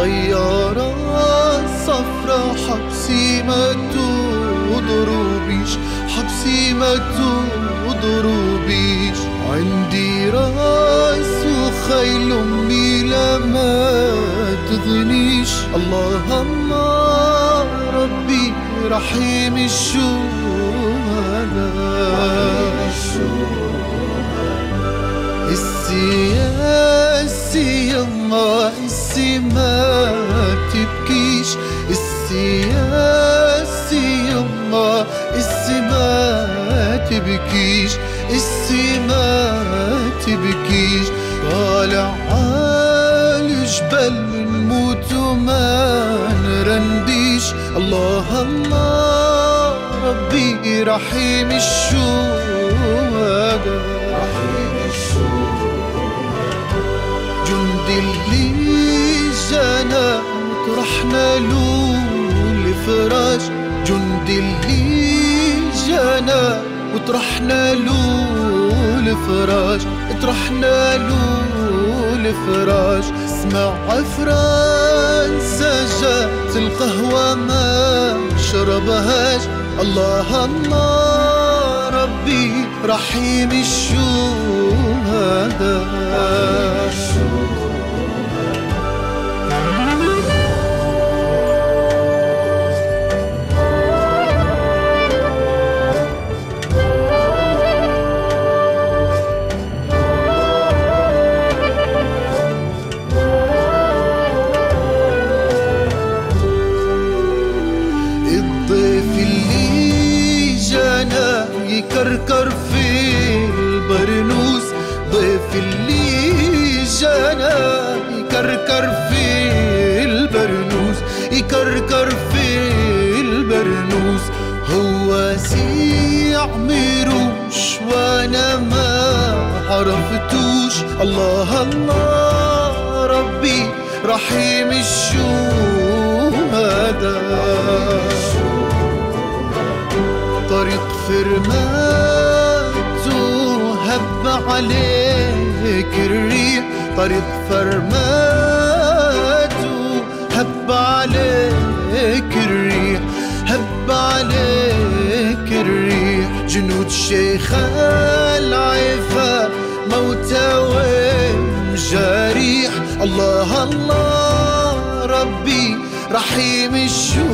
طيارة صفراء حبسي ما تضربيش حبسي ما تضربيش وخيل أمي لما تغنيش. الله الله ربي رحيم الشهداء. السياسي يما السي ما تبكيش. السياسي يما السي ما تبكيش. السي ما تبكيش. طالع عالجبل نموت وما نرنديش. الله الله ربي رحيم الشهداء. رحيم الشهداء جندي اللي جانا وطرحنا له الفراش جندي اللي جانا وطرحنا له الفراش طرحنا له الفراش. اسمع فرنسا جات القهوة ما شربهاش. الله الله ربي رحيم الشهداء يكركر في البرنوس ضيف اللي جانا يكركر في البرنوس يكركر في البرنوس. هو سي عمروش وأنا ما عرفتوش. الله الله ربي رحيم الشهداء. طريق فرمات هب عليك الريح طريق فرمات هب عليك الريح هب عليك الريح جنود شيخ العفا موتى ومجاريح الله الله ربي رحيم الشهداء.